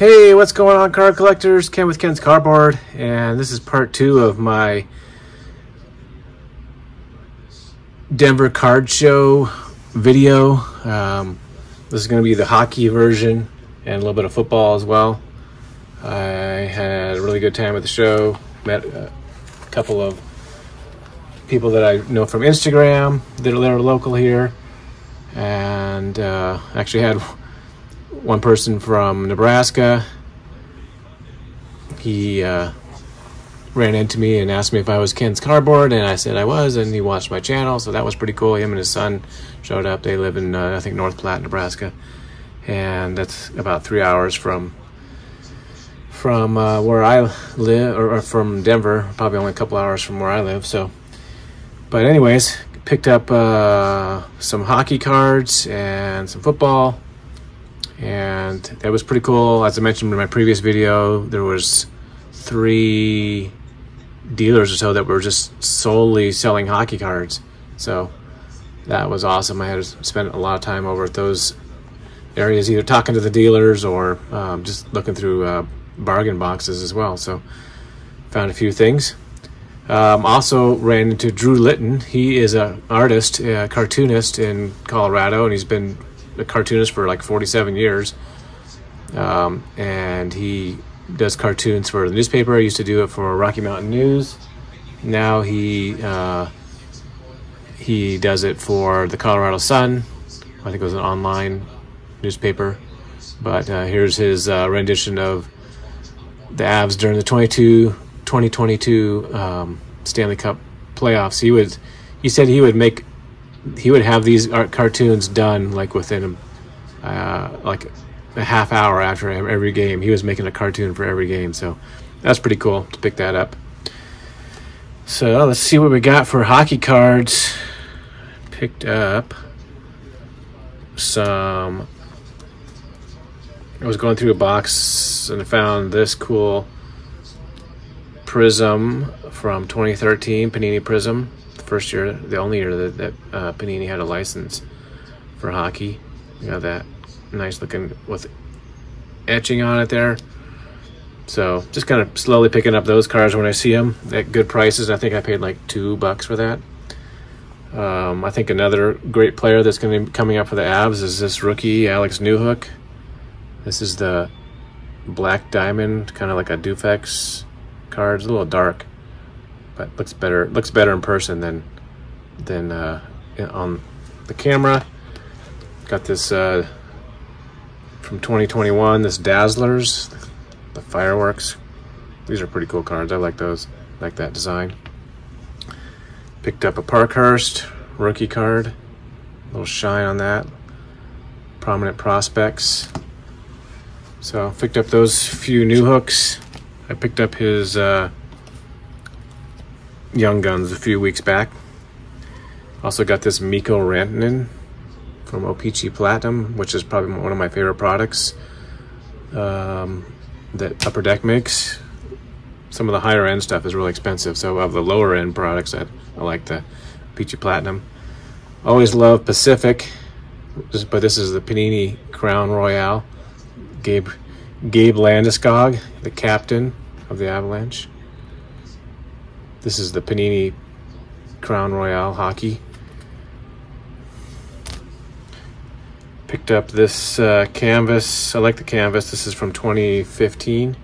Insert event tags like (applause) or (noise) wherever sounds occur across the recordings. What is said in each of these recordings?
Hey, what's going on, card collectors? Ken with Ken's Cardboard, and this is part two of my Denver Card Show video. Um, this is going to be the hockey version and a little bit of football as well. I had a really good time at the show, met a couple of people that I know from Instagram that are, local here, and uh, actually had one person from Nebraska. He uh, ran into me and asked me if I was Ken's cardboard, and I said I was, and he watched my channel, so that was pretty cool. Him and his son showed up. They live in uh, I think North Platte, Nebraska, and that's about three hours from from uh, where I live, or, or, from Denver. Probably only a couple hours from where I live. So, but anyways, picked up uh, some hockey cards and some football and that was pretty cool. As I mentioned in my previous video, there was three dealers or so that were just solely selling hockey cards. So that was awesome. I had to spend a lot of time over at those areas, either talking to the dealers or um, just looking through uh, bargain boxes as well. So found a few things. Um, also ran into Drew Litton. He is an artist, a cartoonist in Colorado, and he's been a cartoonist for like 47 years. Um, and he does cartoons for the newspaper. I used to do it for Rocky Mountain News. Now he uh, he does it for the Colorado Sun. I think it was an online newspaper. But uh, here's his uh, rendition of the Avs during the 22 2022 um, Stanley Cup playoffs. He would he said he would make he would have these art cartoons done like within uh, like a half hour after every game. He was making a cartoon for every game, so that's pretty cool to pick that up. So let's see what we got for hockey cards. Picked up some. I was going through a box and I found this cool Prism from 2013, Panini Prism first year, the only year that, that uh, Panini had a license for hockey. You got that nice looking with etching on it there. So just kind of slowly picking up those cars when I see them at good prices. I think I paid like two bucks for that. Um, I think another great player that's going to be coming up for the Avs is this rookie Alex Newhook. This is the black diamond, kind of like a Dufex card. It's a little dark but looks better looks better in person than than uh, on the camera. Got this uh, from 2021. This Dazzlers, the fireworks. These are pretty cool cards. I like those. like that design. Picked up a Parkhurst rookie card. A little shine on that. Prominent prospects. So picked up those few Newhooks. I picked up his uh, Young Guns a few weeks back. Also got this Mikko Rantanen from O-Pee-Chee Platinum, which is probably one of my favorite products um, that Upper Deck makes. Some of the higher end stuff is really expensive, so of the lower end products, I, I like the Peachy Platinum. Always love Pacific, but this is the Panini Crown Royale. Gabe Gabe Landeskog, the captain of the Avalanche. This is the Panini Crown Royale hockey. Picked up this uh, canvas. I like the canvas. This is from 2015.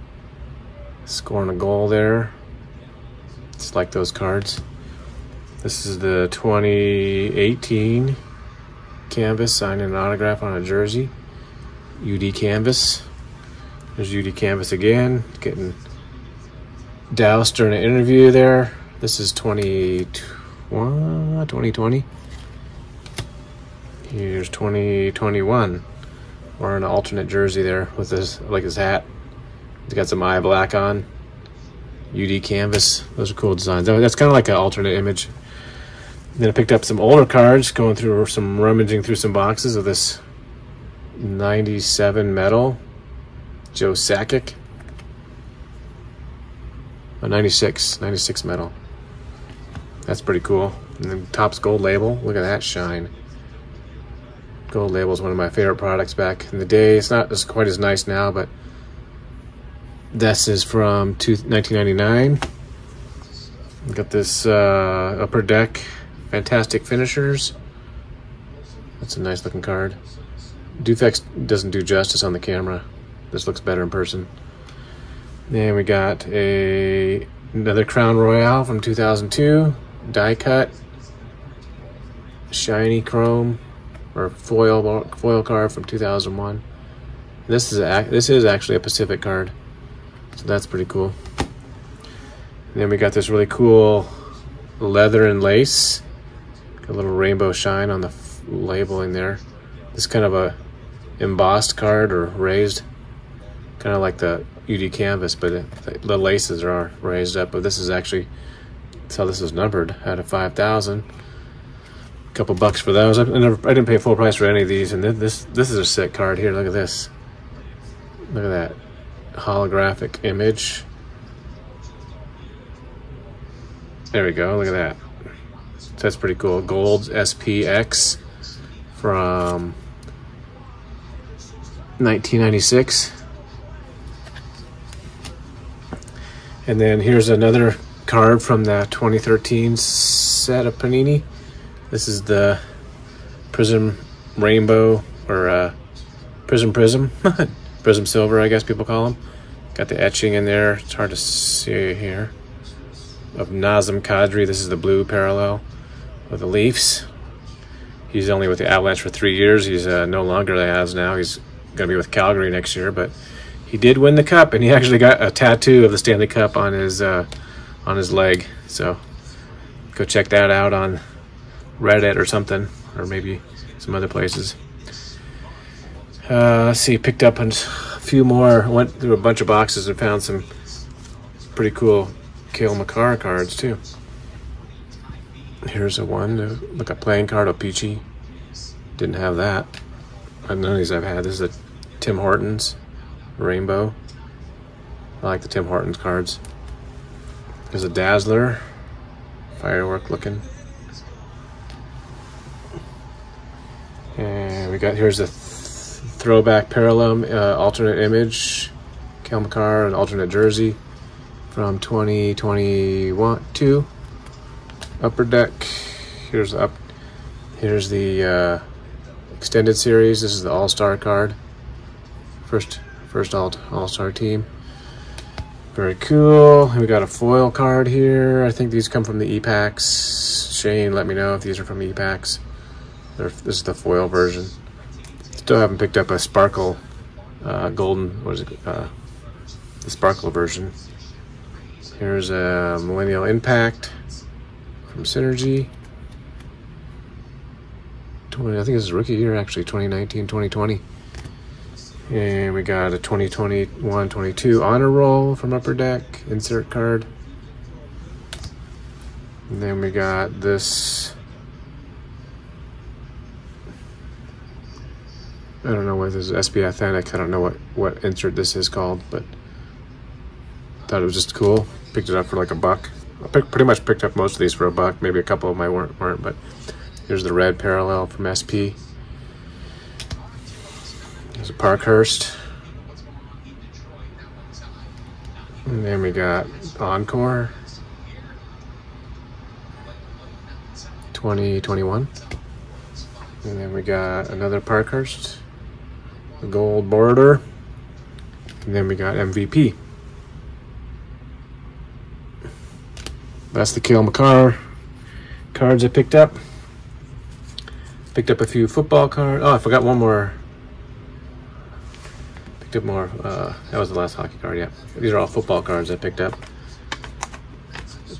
Scoring a goal there. It's like those cards. This is the 2018 canvas, signing an autograph on a jersey. UD canvas. There's UD canvas again, getting doused during an interview there. This is 20, 2020. Here's 2021. Wearing an alternate jersey there with his like his hat. He's got some eye black on. UD canvas. Those are cool designs. That's kind of like an alternate image. Then I picked up some older cards, going through some rummaging through some boxes of this 97 metal Joe Sakic. A 96, 96 metal. That's pretty cool. And then Topps Gold Label. Look at that shine. Gold Label is one of my favorite products back in the day. It's not as quite as nice now, but This is from two, 1999. Got this uh, upper deck, fantastic finishers. That's a nice looking card. Dufex doesn't do justice on the camera. This looks better in person. Then we got a another Crown Royale from 2002, die cut, shiny chrome or foil foil card from 2001. This is a, this is actually a Pacific card, so that's pretty cool. Then we got this really cool leather and lace, got a little rainbow shine on the labeling there. This kind of a embossed card or raised, kind of like the UD canvas, but the laces are raised up. But this is actually how this is numbered out of 5,000. A couple bucks for those. I, never, I didn't pay full price for any of these, and this this is a sick card here. Look at this. Look at that holographic image. There we go. Look at that. That's pretty cool. Gold's SPX from 1996. And then here's another card from the 2013 set of Panini. This is the Prism Rainbow or uh, Prism Prism. (laughs) Prism Silver, I guess people call them. Got the etching in there. It's hard to see here. Of Nazem Kadri. This is the blue parallel with the Leafs. He's only with the Avalanche for three years. He's uh, no longer the Avs now. He's going to be with Calgary next year, but he did win the cup, and he actually got a tattoo of the Stanley Cup on his uh, on his leg. So go check that out on Reddit or something, or maybe some other places. Uh, let's see, picked up a few more. Went through a bunch of boxes and found some pretty cool Cale Makar cards too. Here's a one. Look, a playing card of Peachy. Didn't have that. None of these I've had. This is a Tim Hortons Rainbow. I like the Tim Hortons cards. There's a Dazzler. Firework looking. And we got, here's a th throwback parallel uh, alternate image. Cale Makar, an alternate jersey from 2021 two. Upper deck. Here's up. Here's the uh, extended series. This is the All Star card. First, first All All Star team. Very cool. we got a foil card here. I think these come from the e-packs. Shane, let me know if these are from e-packs. This is the foil version. Still haven't picked up a sparkle uh, golden, what is it, uh, the sparkle version. Here's a Millennial Impact from Synergy. 20, I think this is rookie year actually, 2019, 2020. And we got a 2021 22 honor roll from Upper Deck, insert card. And then we got this. I don't know what this is, SP Authentic. I don't know what, what insert this is called, but thought it was just cool. Picked it up for like a buck. I pick, pretty much picked up most of these for a buck. Maybe a couple of my weren't, weren't but here's the red parallel from SP. A Parkhurst. And then we got Encore. 2021. And then we got another Parkhurst. The gold border. And then we got MVP. That's the Cale Makar cards I picked up. Picked up a few football cards. Oh, I forgot one more. Picked up more. Uh, that was the last hockey card, yeah. These are all football cards I picked up.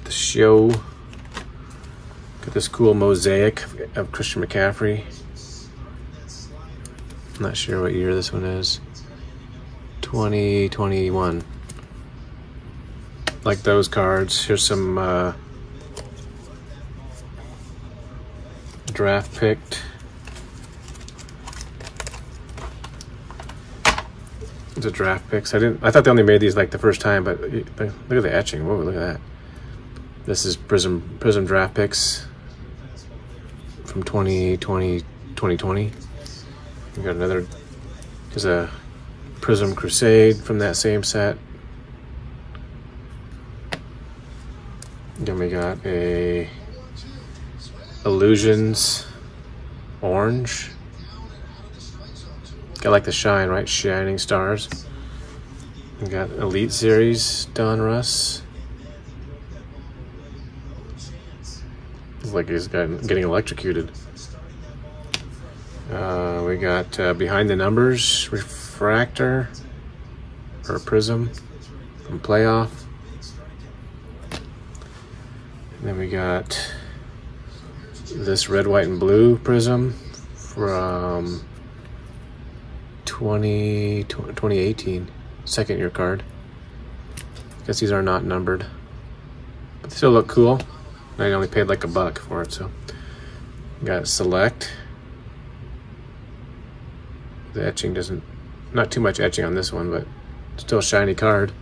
The show. Got this cool mosaic of Christian McCaffrey. I'm not sure what year this one is. 2021 like those cards. Here's some uh, draft picked. the draft picks. I didn't. I thought they only made these like the first time, but look at the etching. Whoa, look at that. This is Prism Prism draft picks from 2020, 2020. We got another. There's a Prism Crusade from that same set. Then we got a Illusions Orange. Got like the shine, right? Shining stars. We got Elite Series Donruss. It's like he's getting electrocuted. Uh, we got uh, Behind the Numbers Refractor or Prism from Playoff. And then we got this red, white, and blue prism from 20, 2018, second year card. I Guess these are not numbered, but they still look cool. I only paid like a buck for it, so. Got select. The etching doesn't, not too much etching on this one, but still a shiny card.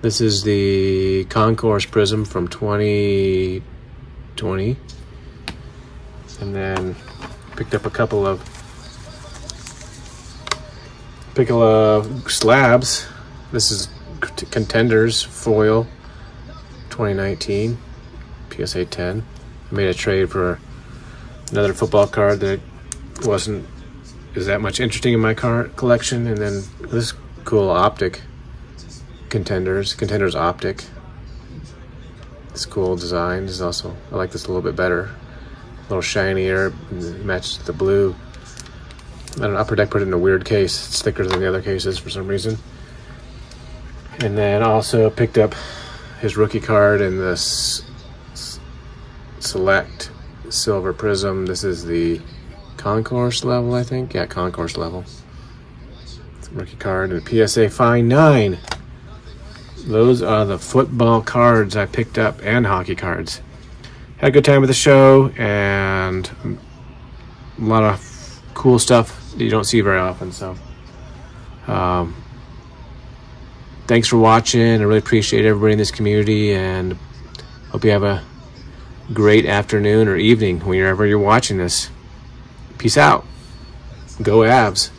This is the Concourse Prism from 2020. And then picked up a couple of pickle slabs. This is Contenders Foil 2019 PSA 10. I made a trade for another football card that wasn't is that much interesting in my card collection and then this cool optic contenders. Contenders optic. It's cool design. Is also I like this a little bit better. A little shinier, matches the blue. I don't know, Upper Deck put it in a weird case. It's thicker than the other cases for some reason. And then also picked up his rookie card in this select silver prism. This is the concourse level, I think. Yeah, concourse level. Rookie card and the PSA Fine 9 those are the football cards I picked up and hockey cards. Had a good time with the show and a lot of cool stuff you don't see very often. So, um, thanks for watching. I really appreciate everybody in this community and hope you have a great afternoon or evening whenever you're watching this. Peace out. Go Avs.